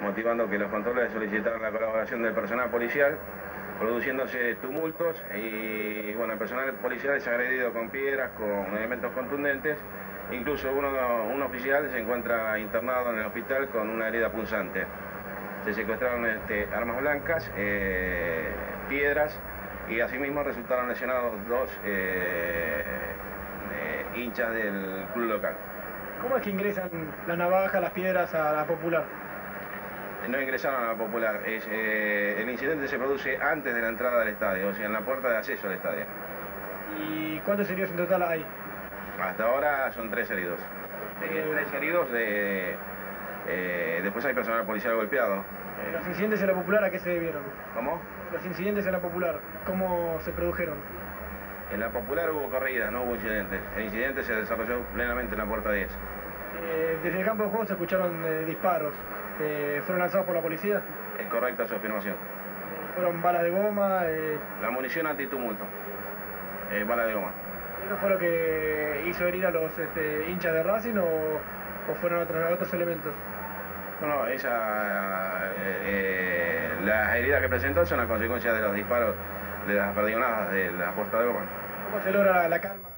motivando que los controles solicitaran la colaboración del personal policial, produciéndose tumultos y bueno, el personal policial es agredido con piedras, con elementos contundentes, incluso uno, un oficial se encuentra internado en el hospital con una herida punzante. Se secuestraron este, armas blancas, eh, piedras y asimismo resultaron lesionados dos eh, eh, hinchas del club local. ¿Cómo es que ingresan la navaja, las piedras a la popular? No ingresaron a la popular. Eh, el incidente se produce antes de la entrada del estadio, o sea, en la puerta de acceso al estadio. ¿Y cuántos heridos en total hay? Hasta ahora son tres heridos. tres heridos de... después hay personal policial golpeado. ¿Los incidentes en la popular a qué se debieron? ¿Cómo? Los incidentes en la popular, ¿cómo se produjeron? En la popular hubo corridas, no hubo incidentes. El incidente se desarrolló plenamente en la puerta 10. Eh, desde el campo de juego se escucharon eh, disparos. Eh, ¿Fueron lanzados por la policía? Es correcta su afirmación. ¿Fueron balas de goma? La munición antitumulto. balas de goma. ¿Eso fue lo que hizo herir a los este, hinchas de Racing o, fueron otros, otros elementos? No, no, esa, las heridas que presentó son las consecuencias de los disparos de las perdigonadas de la puesta de goma. ¿Cómo se logra la calma?